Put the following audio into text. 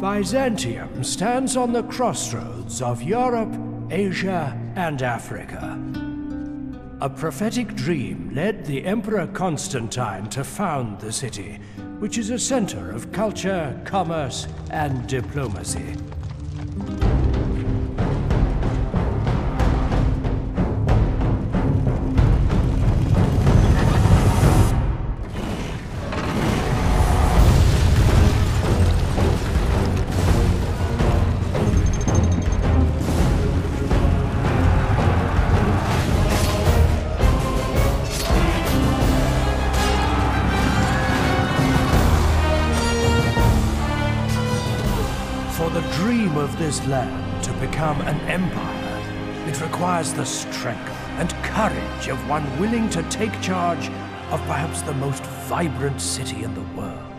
Byzantium stands on the crossroads of Europe, Asia, and Africa. A prophetic dream led the Emperor Constantine to found the city, which is a center of culture, commerce, and diplomacy. For the dream of this land to become an empire, it requires the strength and courage of one willing to take charge of perhaps the most vibrant city in the world.